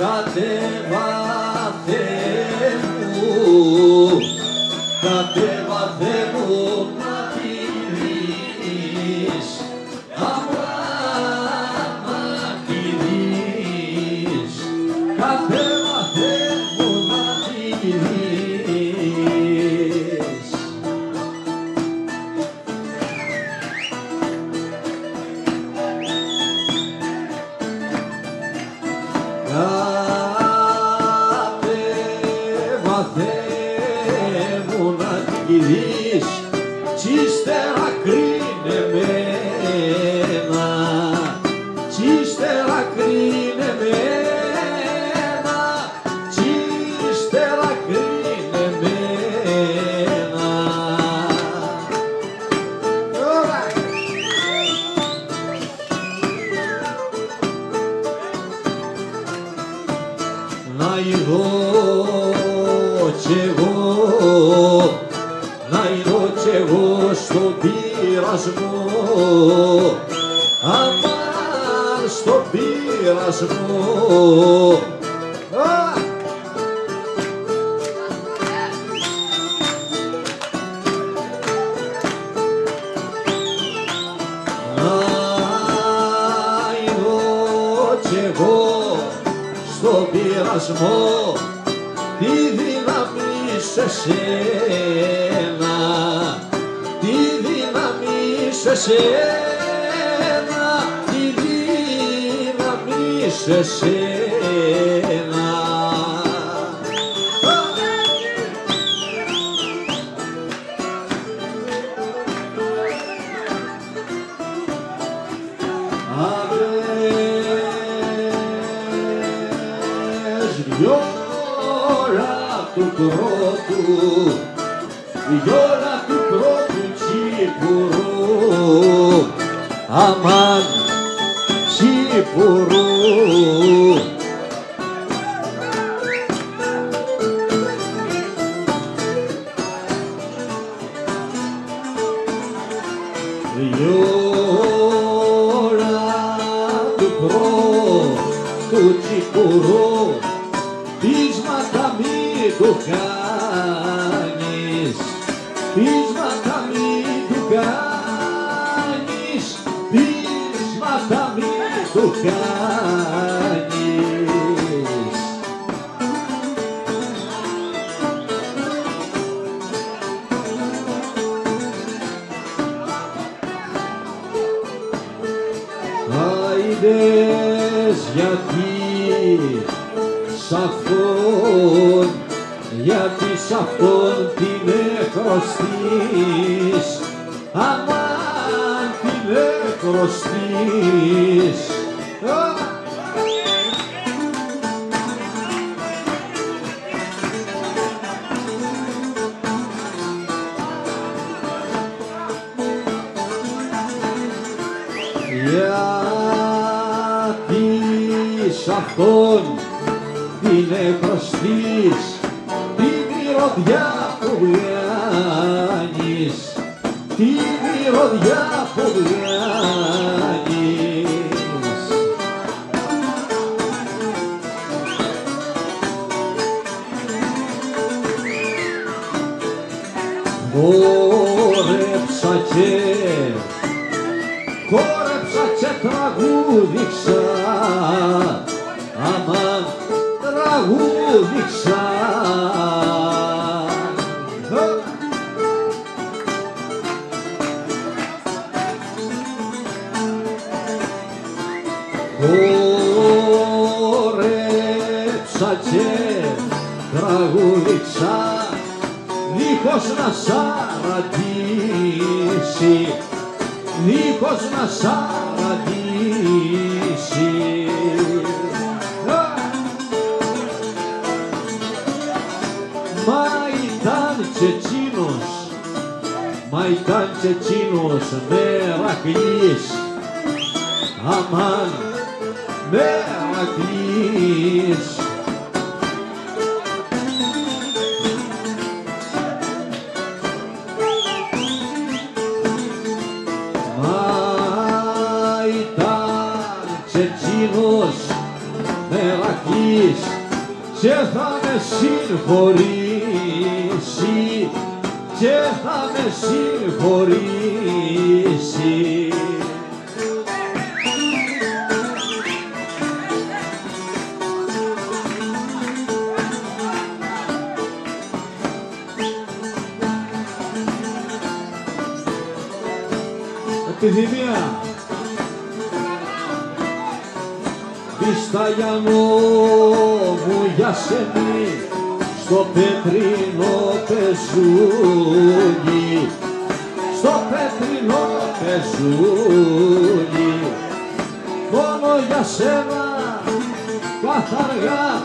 já debatemos, já debatemos. Κι εγώ, να ειδώ κι εγώ στον πειρασμό, αμάν στον πειρασμό. Α! Να ειδώ κι εγώ στον πειρασμό τη δύναμη σε σένα, τη δύναμη σε σένα, τη δύναμη σε σένα. Γιώρα του πρώτου τσίπουρου, αμάν τσίπουρου. Εχρωστείς. Χόρεψα και τραγούδιξα δίχως να σ' αραντήσει δίχως να σ' αραντήσει. Α! Μα ήταν και εκείνος, μα ήταν και εκείνος Μερακλής, αμάν Μερακλής. Μα ήταν και εκείνος Μερακλής και θα με συγχωρήσει και θα με συγχωρήσει. Επιθυμία. Βισταγιανό μου για σεμί στο πετρινό πεζούλι. Στο πετρινό πεζούλι. Μόνο για σένα καθαργά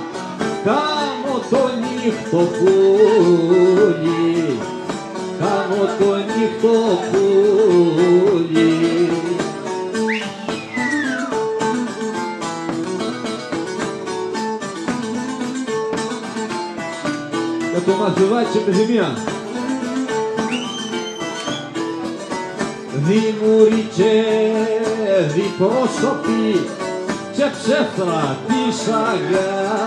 κάνω το νύχτο πουλί. Κάνω το νύχτο πουλί για το μαθηδάκι επιθυμία. Δημιουργεί και διπρόσωποι και ψεύτρα της αγάπης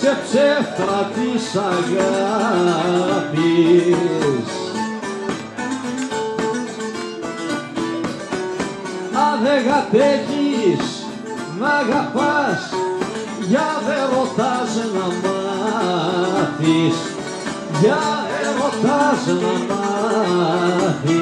και ψεύτρα της αγάπης. Αν δεν κατέχεις να αγαπάς για δε ρωτάς να μάθεις για δε ρωτάς να μάθεις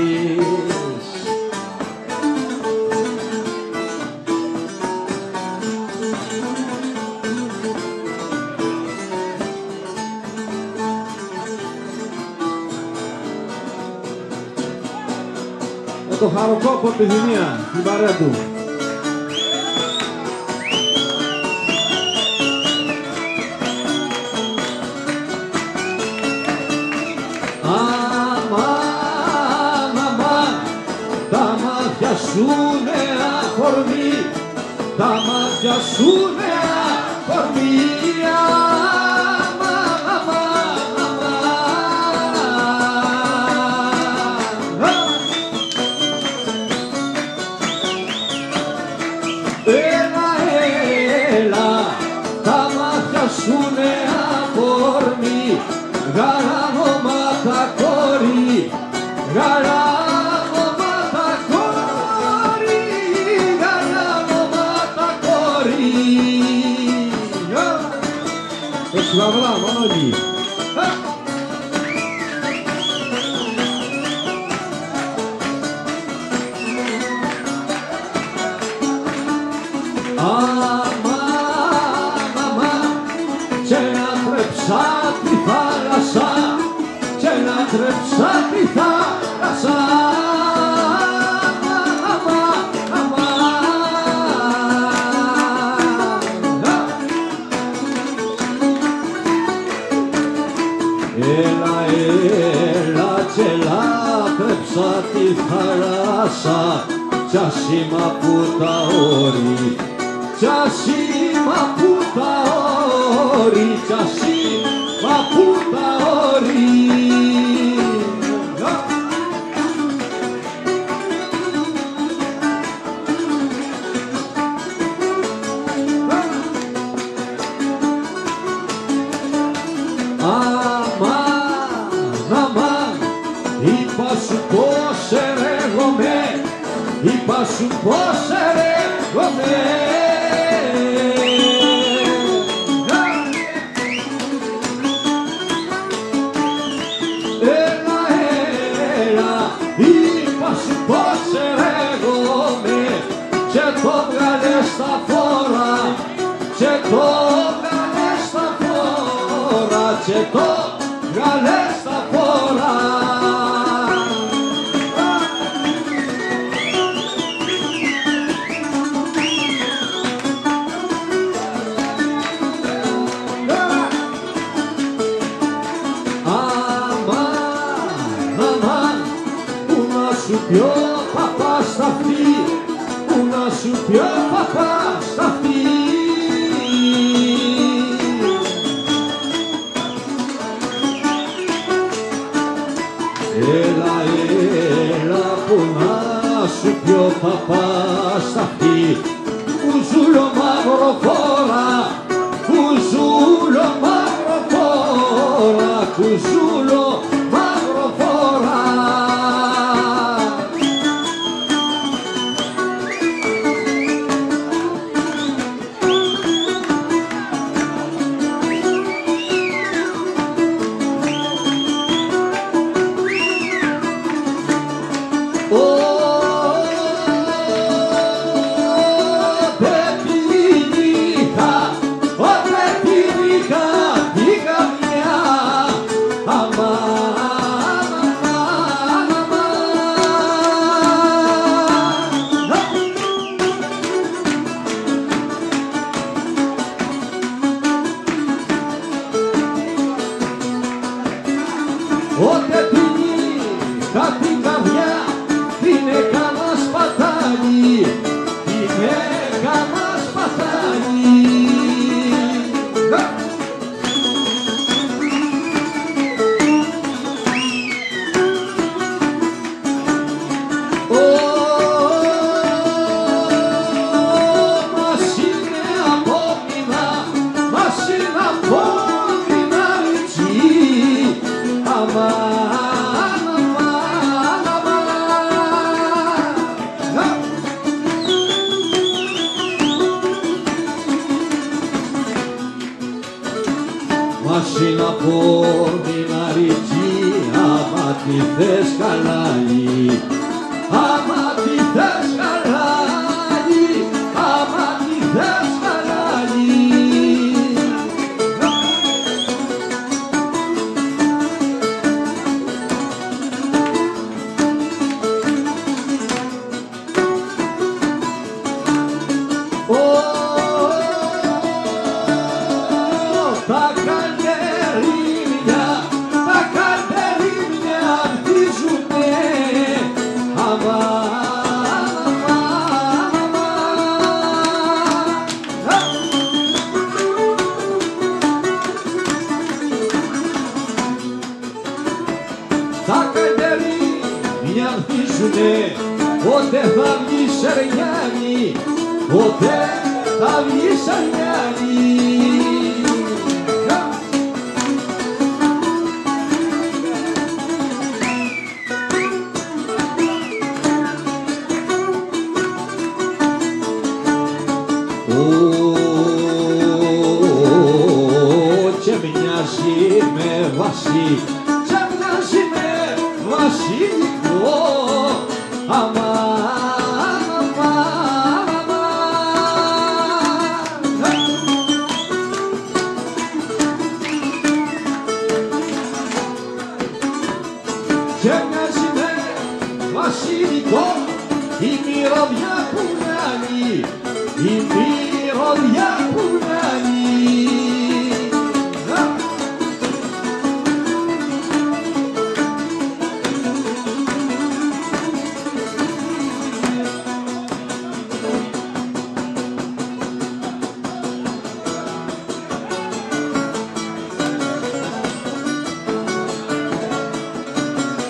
Με το χαροκόπο επιθυμία, την παρέα του. Λάτρεψα τη θάλασσα κι ασήμα που τα όρη κι ασήμα που τα όρη κι ασήμα που τα όρη είπα σου Μάσινα από την αριτζία, μα τη θες καλά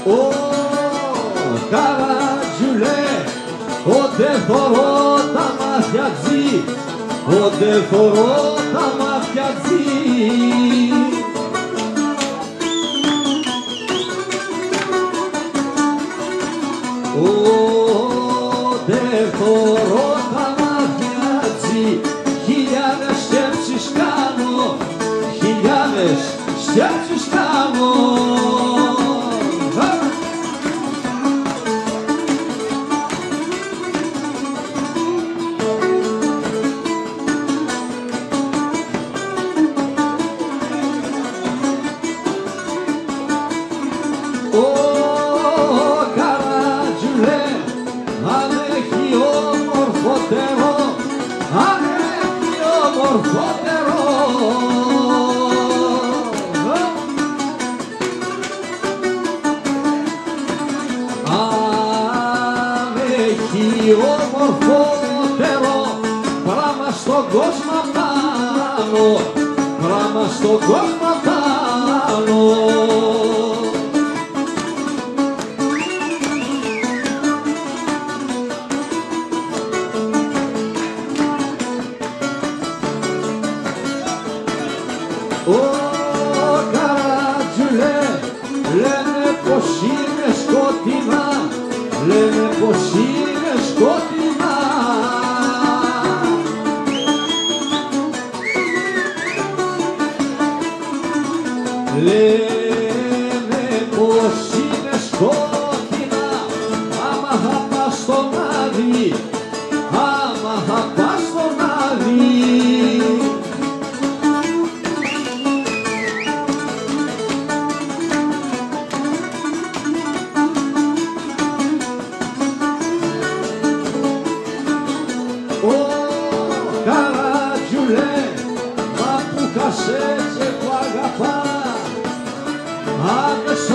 Ω, καρατζουλέ, ότε φορώ τα μάτια ότε φορώ τα μάτια. όμορφότερο πράγμα στον κόσμο πάνω πράγμα στον κόσμο πάνω Ω καρατζουλέ, μα που χασέ και που αγαπά, αν σ'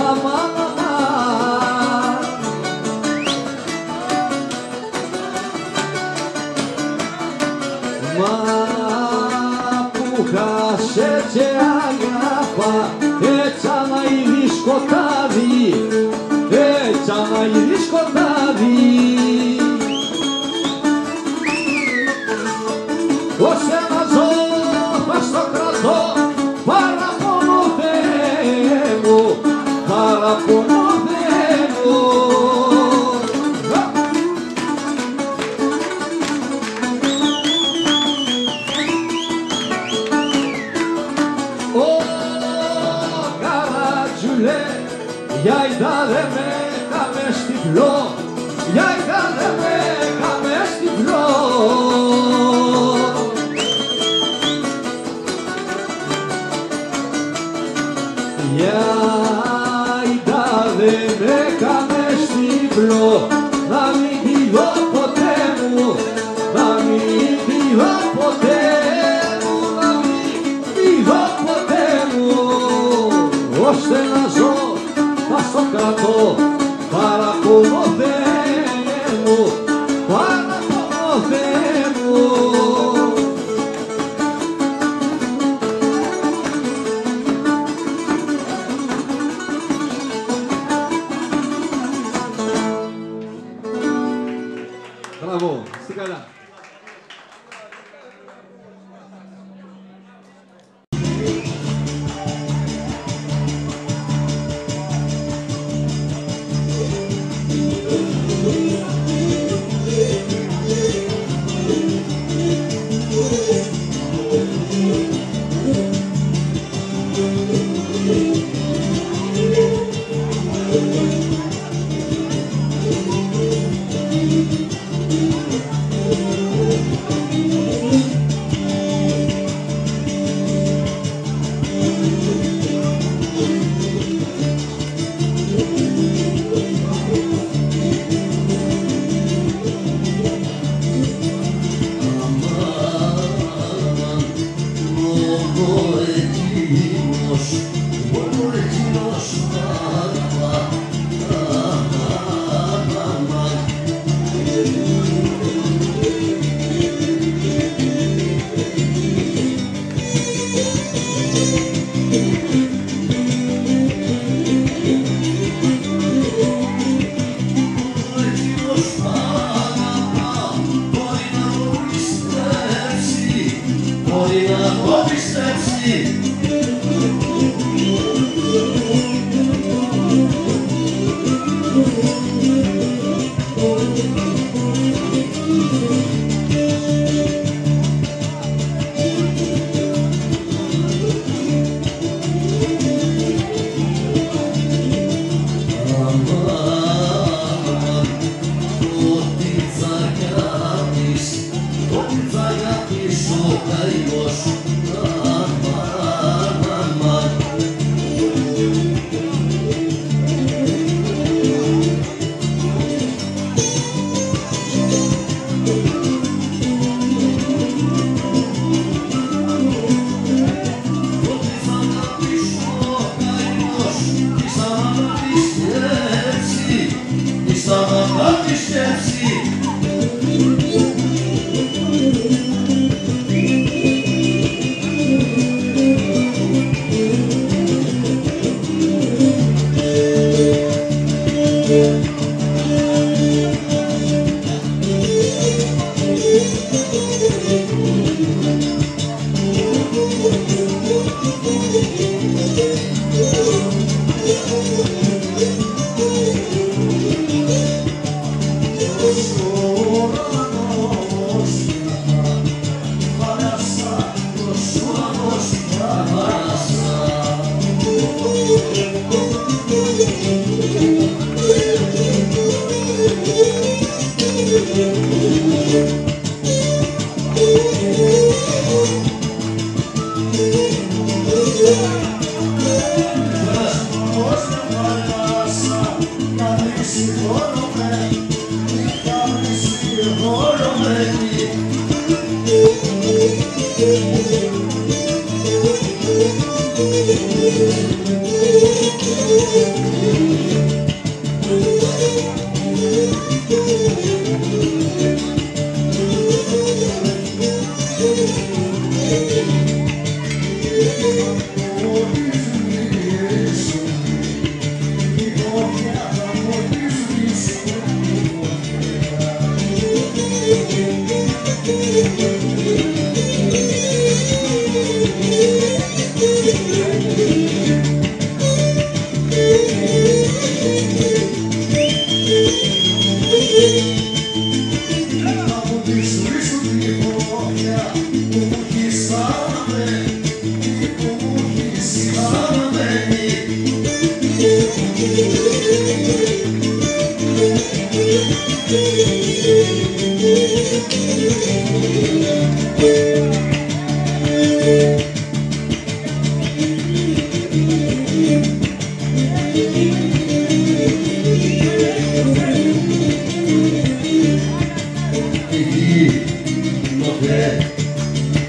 ποτέ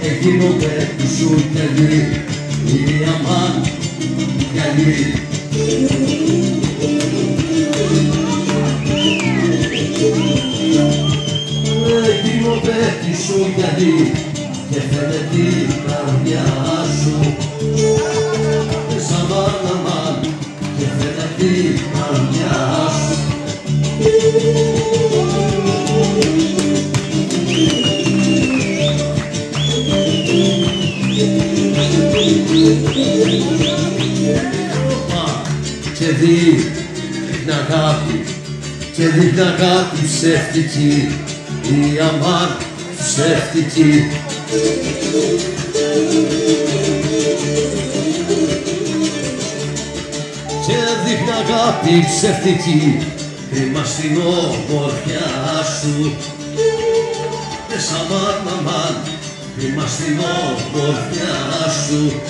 εκείνο που σου είναι η αμάν καλή. Εκείνο που σου καλή και φαίνεται την καρδιά σου σαν μάνα και φαίνεται την την αγάπη και δείχνει αγάπη ψεύτικη. Η αμάρ ψεύτικη. Και δείχνει αγάπη ψεύτικη. Κρίμα στην ομορφιά σου. Πες αμάν αμάν κρίμα στην ομορφιά σου.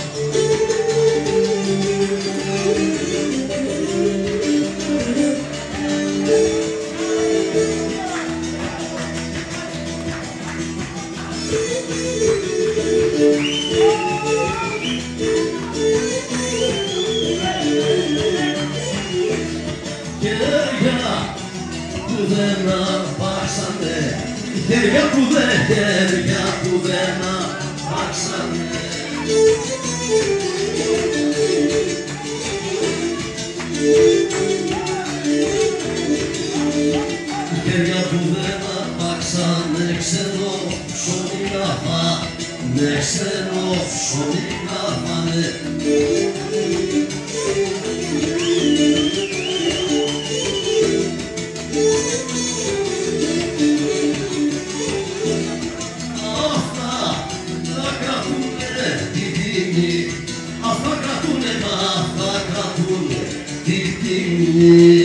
يا قبل ذلك E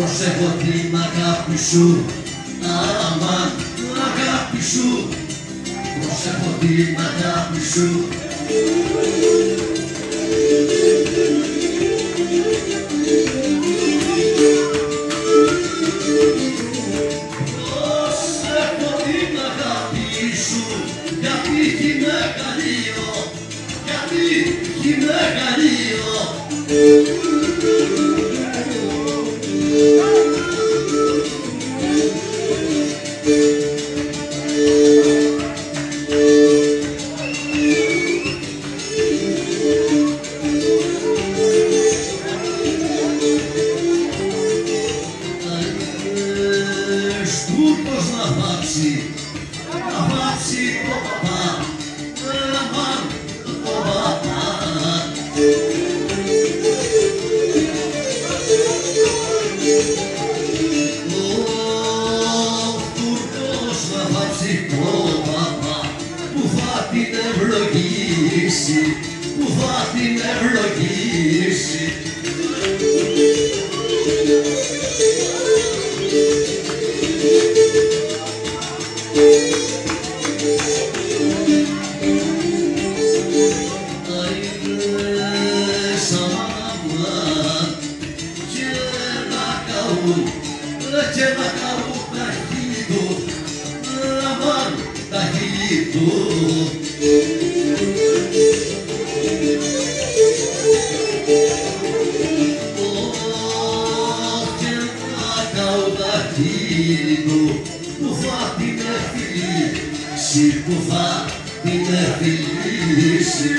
Προσέχω κλίμακα που σου Barraxe. θα την εφηλήσει, που θα την εφηλήσει.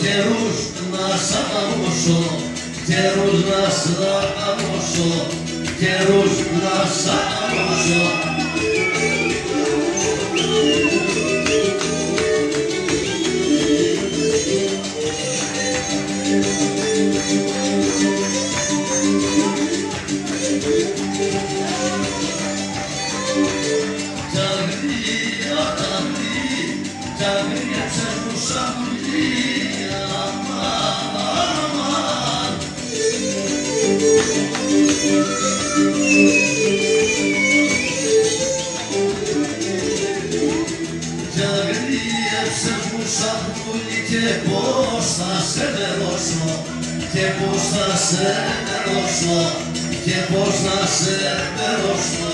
Καιρούς να σ' αγαπήσω Καιρούς να σ' αγαπήσω Καιρούς να σ' αγαπήσω Τα γρία, Τα γρία ξέχουσα πουλί και πώς θα σε μερώσω, και πώς θα σε μερώσω, και πώς θα σε μερώσω.